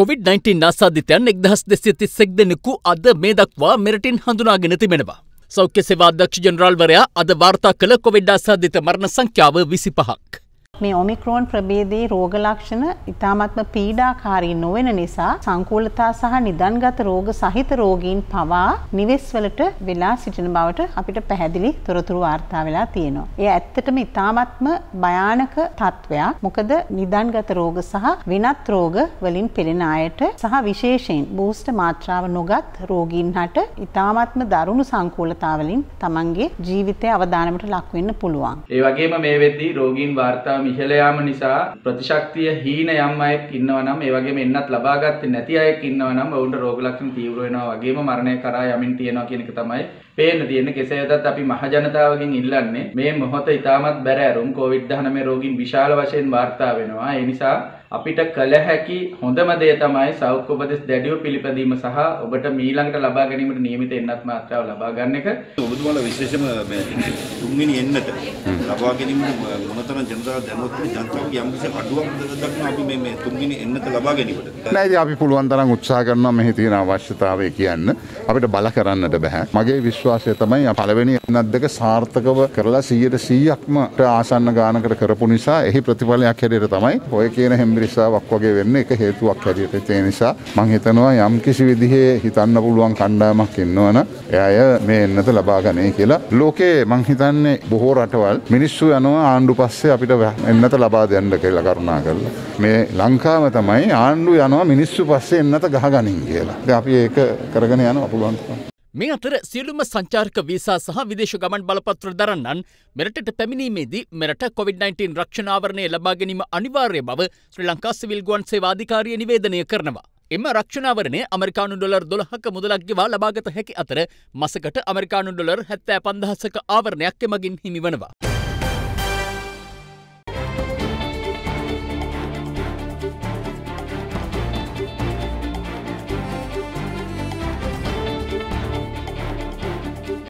COVID-19 ආසාධිතයන් එක්දහස් දෙසිය තිස්සෙක් දෙනෙකු අද මේ දක්වා මෙරටින් හඳුනාගෙන තිබෙනවා. සෞඛ්‍ය සේවාධ්‍යක්ෂ ජනරාල්වරයා අද වාර්තා කළ කොවිඩ් ආසාධිත මරණ සංඛ්‍යාව විසි පහක්. මේ ඔමික්‍රෝන් ප්‍රබේදයේ රෝග ලක්ෂණ ඉතාමත්ම පීඩාකාරී නොවන නිසා සංකූලතා සහ නිදන්ගත රෝග සහිත රෝගීන් පවා නිවෙස්වලට වෙලා සිටින බවට අපිට පැහැදිලි තොරතුරු වාර්තා වෙලා තියෙනවා. ඒ ඇත්තටම ඉතාමත්ම භයානක තත්ත්වයක්. මොකද නිදන්ගත රෝග සහ වෙනත් රෝග වලින් පෙළෙන අයට සහ විශේෂයෙන් බූස්ටර් මාත්‍රාව නොගත් රෝගීන් හට ඉතාමත්ම දරුණු සංකූලතා වලින් තමන්ගේ ජීවිතය අවදානමට ලක් වෙන්න පුළුවන්. ඒ වගේම මේ වෙද්දී රෝගීන් වාර්තා ඉහළ යාම නිසා ප්‍රතිශක්තිය හීන යම් අයෙක් ඉන්නවා නම් ඒ වගේම එන්නත් ලබා ගත්තේ නැති අයෙක් ඉන්නවා නම් ඔවුන්ට රෝග ලක්ෂණ තීව්‍ර වෙනවා වගේම මරණය කරා යමින් තියෙනවා කියන එක තමයි පේන්න තියෙන්නේ. කෙසේ වෙතත් අපි මහ ජනතාවගෙන් ඉල්ලන්නේ මේ මොහොත ඉතාමත් බැරෑරුම්. COVID-19 රෝගීන් විශාල වශයෙන් වාර්තා වෙනවා. ඒ නිසා අපිට කළ හැකි හොඳම දේ තමයි සෞඛ්‍ය උපදෙස් දැඩිව පිළිපැදීම සහ ඔබට මීළඟට ලබා ගැනීමට නියමිත එන්නත් මාත්‍රාව ලබා ගන්න එක. ඔබතුමාලා විශේෂම මේ තුන්වෙනි එන්නට ලබා ගැනීමට මොනතරම් ජනතාව දැනුවත් ජනතාවගේ යම්කිසි අඩුවක් දක්වන අපි මේ මේ තුන්වෙනි එන්නත ලබා ගැනීමට. නෑ අපි පුළුවන් තරම් උත්සාහ කරනවා මෙහි තියෙන අවශ්‍යතාවය කියන්න. අපිට බල කරන්නට බෑ. මගේ විශ්වාසය තමයි පළවෙනි එන්නත් දෙක සාර්ථකව කරලා 100%ක්ම ආසන්න ගානකට කරපු නිසා එහි ප්‍රතිඵලයක් හැටියට තමයි ඔය කියන හෙම්බ පිරිසාවක් වගේ වෙන්න එක හේතුවක් හැටියට ඒ නිසා මං හිතනවා යම් කිසි විදිහේ හිතන්න පුළුවන් කණ්ඩායමක් ඉන්නවන එය මේ එන්නත ලබා ගනේ කියලා ලෝකේ මං හිතන්නේ බොහෝ රටවල් මිනිස්සු යනවා ආණ්ඩු පස්සේ අපිට එන්නත ලබා දෙන්න කියලා කරුණා කරලා මේ ලංකාව තමයි ආණ්ඩු යනවා මිනිස්සු පස්සේ එන්නත ගහගනින් කියලා. අපි ඒක කරගෙන යනවා පුළුවන් තරම්. මේ අතර සියලුම සංචාර්ක වීසා සහ විදේශ ගමන් බලපත්‍ර දරන්නන් මෙරටට පැමිණීමේදී මෙරට COොVID-19 රක්ෂණාවරණය ලබා ගැනීම අනිවාර්ය බව ශ්‍රී ලංකා සිවිල් ගුවන් සේවාධිකාරිය නිවේදනය කරනවා. එම රක්ෂණාවරණය අමරිකානු ඩොලර් දොළහක මුදලක් ගෙවා ලබාගත හැකි අතර මසකට අමරිකානු ඩොලර් හැත්තෑ පන්දහසක ආවරණයක් එමගින් හිමි වනවා.